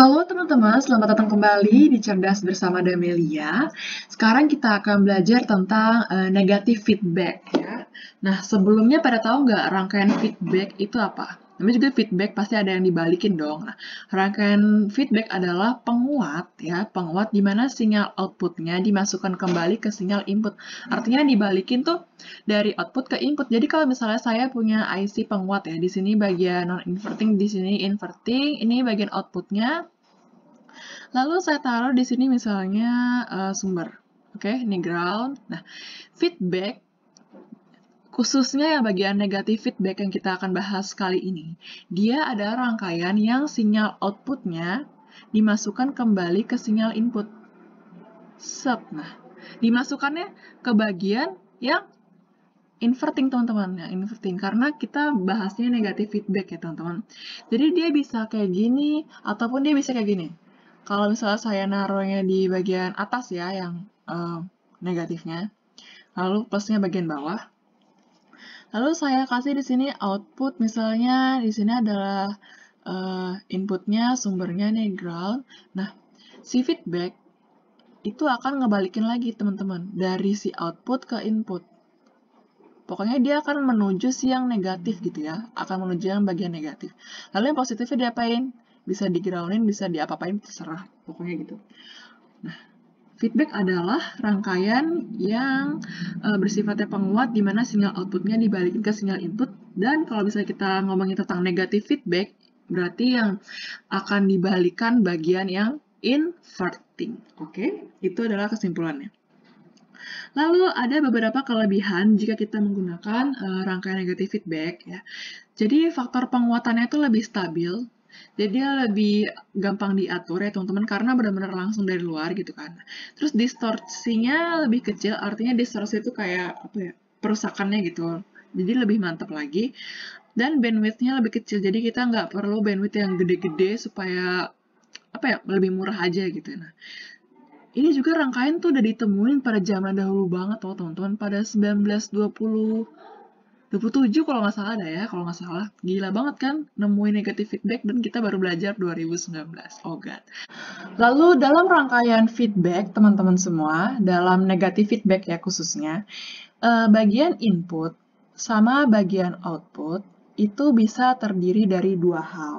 Halo teman-teman, selamat datang kembali di Cerdas Bersama Damelia. Sekarang kita akan belajar tentang uh, negative feedback ya. Nah, sebelumnya pada tahu nggak rangkaian feedback itu apa? Namanya juga feedback pasti ada yang dibalikin dong. Nah, rangkaian feedback adalah penguat ya, penguat di mana sinyal outputnya dimasukkan kembali ke sinyal input. Artinya dibalikin tuh dari output ke input. Jadi kalau misalnya saya punya IC penguat ya, di sini bagian non inverting, di sini inverting, ini bagian outputnya. Lalu saya taruh di sini misalnya uh, sumber. Oke, okay, ini ground. Nah, feedback Khususnya yang bagian negatif feedback yang kita akan bahas kali ini. Dia ada rangkaian yang sinyal outputnya dimasukkan kembali ke sinyal input. Sub. Nah, dimasukkannya ke bagian yang inverting teman-teman ya inverting karena kita bahasnya negatif feedback ya teman-teman jadi dia bisa kayak gini ataupun dia bisa kayak gini kalau misalnya saya naruhnya di bagian atas ya yang uh, negatifnya lalu plusnya bagian bawah Lalu saya kasih di sini output, misalnya di sini adalah uh, inputnya, sumbernya nih ground. Nah, si feedback itu akan ngebalikin lagi teman-teman dari si output ke input. Pokoknya dia akan menuju si yang negatif gitu ya, akan menuju yang bagian negatif. Lalu yang positifnya diapain? Bisa di-groundin, bisa diapa-apain, terserah. Pokoknya gitu. Nah, Feedback adalah rangkaian yang uh, bersifatnya penguat di mana sinyal outputnya dibalikin ke sinyal input dan kalau misalnya kita ngomongin tentang negatif feedback berarti yang akan dibalikan bagian yang inverting. Oke, okay? itu adalah kesimpulannya. Lalu ada beberapa kelebihan jika kita menggunakan uh, rangkaian negatif feedback ya. Jadi faktor penguatannya itu lebih stabil jadi dia lebih gampang diatur ya teman-teman karena benar-benar langsung dari luar gitu kan. Terus distorsinya lebih kecil, artinya distorsi itu kayak apa ya? perusakannya gitu. Jadi lebih mantap lagi. Dan bandwidthnya lebih kecil, jadi kita nggak perlu bandwidth yang gede-gede supaya apa ya lebih murah aja gitu. Nah, ini juga rangkaian tuh udah ditemuin pada zaman dahulu banget tuh teman-teman pada 1920 27 kalau nggak salah ada ya, kalau nggak salah. Gila banget kan nemuin negatif feedback dan kita baru belajar 2019. Oh god. Lalu dalam rangkaian feedback teman-teman semua, dalam negatif feedback ya khususnya, eh, bagian input sama bagian output itu bisa terdiri dari dua hal.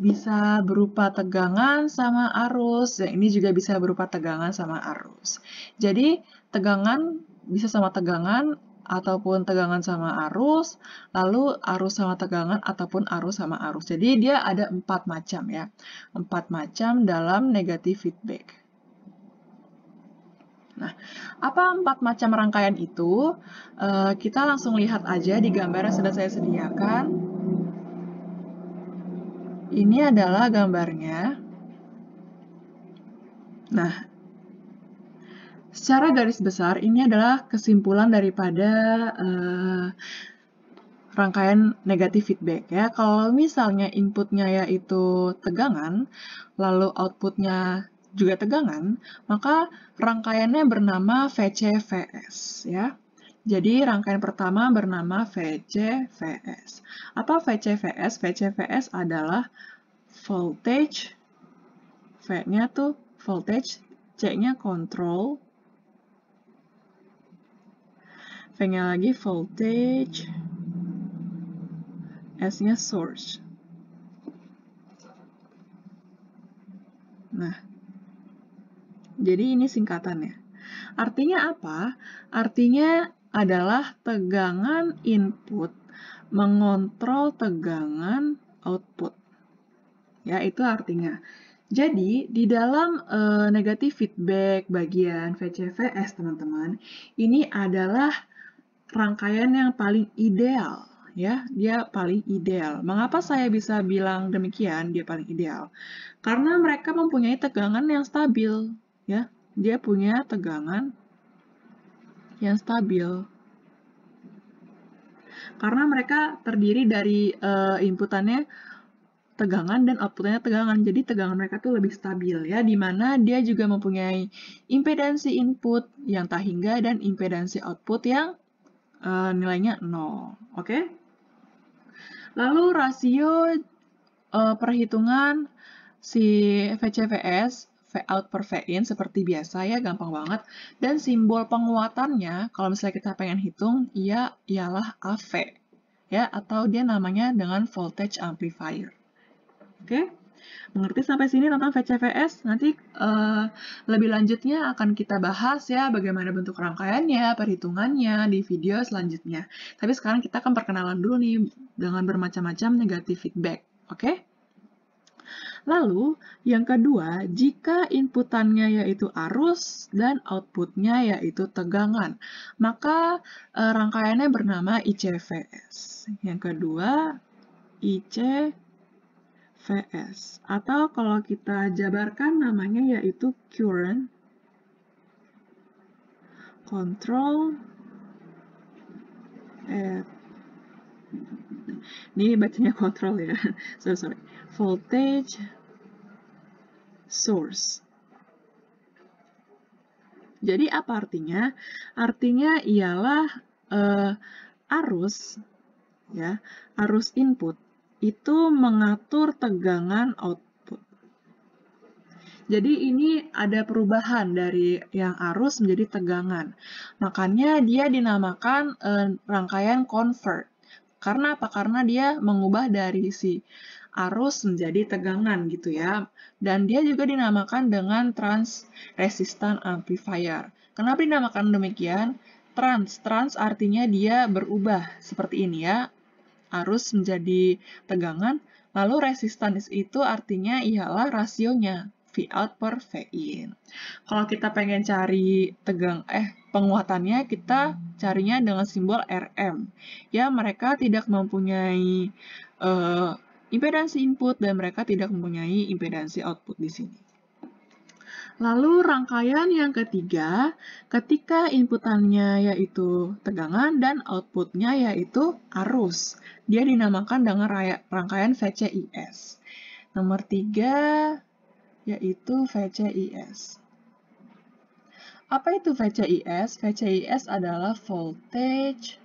Bisa berupa tegangan sama arus, dan ini juga bisa berupa tegangan sama arus. Jadi, tegangan bisa sama tegangan, ataupun tegangan sama arus, lalu arus sama tegangan ataupun arus sama arus. Jadi dia ada empat macam ya, empat macam dalam negatif feedback. Nah, apa empat macam rangkaian itu? Uh, kita langsung lihat aja di gambar yang sudah saya sediakan. Ini adalah gambarnya. Nah, Secara garis besar, ini adalah kesimpulan daripada uh, rangkaian negatif feedback ya. Kalau misalnya inputnya yaitu tegangan, lalu outputnya juga tegangan, maka rangkaiannya bernama VCVS ya. Jadi rangkaian pertama bernama VCVS. Apa VCVS? VCVS adalah voltage, V-nya tuh voltage, C-nya control, V-nya lagi voltage, S-nya source. Nah, jadi ini singkatannya. Artinya apa? Artinya adalah tegangan input mengontrol tegangan output. Ya, itu artinya. Jadi, di dalam uh, negatif feedback bagian VCVS, teman-teman, ini adalah rangkaian yang paling ideal ya, dia paling ideal. Mengapa saya bisa bilang demikian, dia paling ideal? Karena mereka mempunyai tegangan yang stabil, ya. Dia punya tegangan yang stabil. Karena mereka terdiri dari uh, inputannya tegangan dan outputnya tegangan. Jadi tegangan mereka tuh lebih stabil ya, di mana dia juga mempunyai impedansi input yang tak hingga dan impedansi output yang uh, nilainya 0. Oke? Okay? Lalu rasio uh, perhitungan si VCVS, V out per V in seperti biasa ya, gampang banget. Dan simbol penguatannya, kalau misalnya kita pengen hitung, ia ialah AV. Ya, atau dia namanya dengan voltage amplifier. Oke? Mengerti sampai sini tentang VCVS? Nanti uh, lebih lanjutnya akan kita bahas ya bagaimana bentuk rangkaiannya, perhitungannya di video selanjutnya. Tapi sekarang kita akan perkenalan dulu nih dengan bermacam-macam negatif feedback. Oke? Lalu, yang kedua, jika inputannya yaitu arus dan outputnya yaitu tegangan, maka e, rangkaiannya bernama ICVS. Yang kedua, ICVS. Atau kalau kita jabarkan namanya yaitu current control at ini bacanya kontrol ya. sorry, sorry. Voltage source. Jadi apa artinya? Artinya ialah uh, arus ya, arus input itu mengatur tegangan output. Jadi ini ada perubahan dari yang arus menjadi tegangan. Makanya dia dinamakan uh, rangkaian convert. Karena apa? Karena dia mengubah dari si arus menjadi tegangan gitu ya. Dan dia juga dinamakan dengan trans resistant amplifier. Kenapa dinamakan demikian? Trans, trans artinya dia berubah seperti ini ya. Arus menjadi tegangan, lalu resistance itu artinya ialah rasionya. V out per V in. Kalau kita pengen cari tegang eh penguatannya kita carinya dengan simbol RM. Ya, mereka tidak mempunyai uh, impedansi input dan mereka tidak mempunyai impedansi output di sini. Lalu rangkaian yang ketiga, ketika inputannya yaitu tegangan dan outputnya yaitu arus. Dia dinamakan dengan rangkaian VCIS. Nomor tiga, yaitu VCIS. Apa itu VCIS? VCIS adalah voltage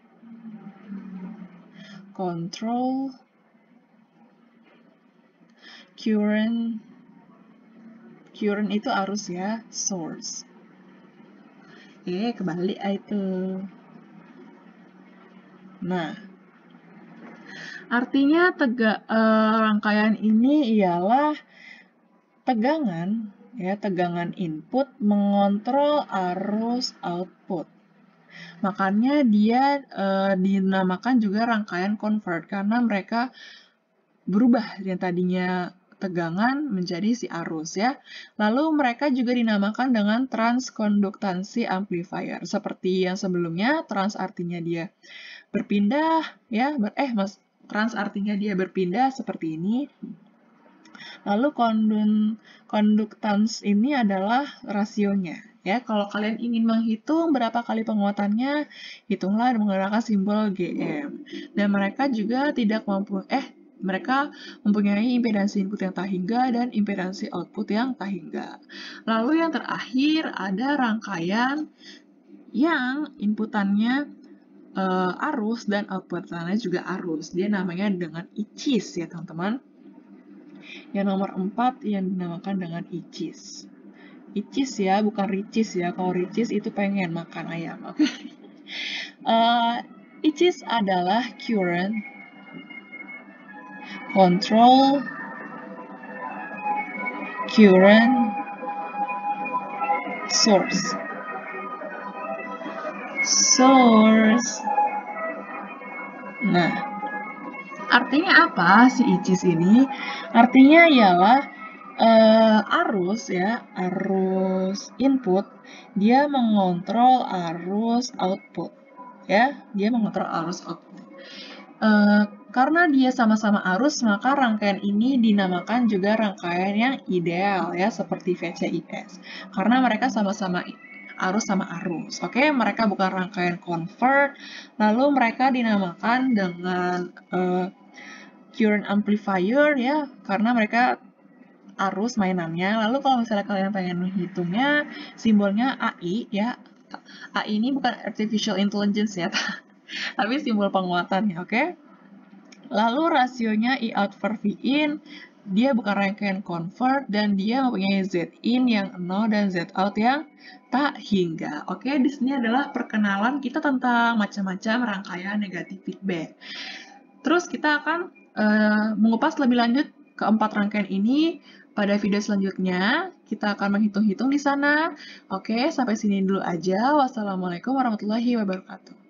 control current current itu arus ya, source. Oke, kembali itu. Nah, artinya tega, eh, rangkaian ini ialah Tegangan, ya, tegangan input mengontrol arus output. Makanya dia e, dinamakan juga rangkaian convert karena mereka berubah yang tadinya tegangan menjadi si arus ya. Lalu mereka juga dinamakan dengan transkonduktansi amplifier. Seperti yang sebelumnya, trans artinya dia berpindah ya, ber, eh mas trans artinya dia berpindah seperti ini. Lalu kondun, konduktans ini adalah rasionya. Ya, kalau kalian ingin menghitung berapa kali penguatannya, hitunglah menggunakan simbol GM. Dan mereka juga tidak mampu, eh, mereka mempunyai impedansi input yang tak hingga dan impedansi output yang tak hingga. Lalu yang terakhir ada rangkaian yang inputannya uh, arus dan outputannya juga arus. Dia namanya dengan ICIS ya teman-teman. Yang nomor 4 yang dinamakan dengan icis. Icis ya, bukan ricis ya. Kalau ricis itu pengen makan ayam. Okay? Uh, icis adalah current control current source source nah Artinya apa si ICIS ini? Artinya ialah uh, arus ya, arus input dia mengontrol arus output ya, dia mengontrol arus output. Uh, karena dia sama-sama arus, maka rangkaian ini dinamakan juga rangkaian yang ideal ya, seperti VCIS. Karena mereka sama-sama arus sama arus. Oke, okay? mereka bukan rangkaian convert, lalu mereka dinamakan dengan uh, current amplifier ya, karena mereka arus mainannya. Lalu kalau misalnya kalian pengen menghitungnya, simbolnya AI ya. AI ini bukan artificial intelligence ya, tapi simbol penguatannya, oke? Okay? Lalu rasionya I out per V in dia bukan rangkaian convert, dan dia mempunyai Z in yang 0 dan Z out yang tak hingga. Oke, di sini adalah perkenalan kita tentang macam-macam rangkaian negatif feedback. Terus kita akan uh, mengupas lebih lanjut keempat rangkaian ini pada video selanjutnya. Kita akan menghitung-hitung di sana. Oke, sampai sini dulu aja. Wassalamualaikum warahmatullahi wabarakatuh.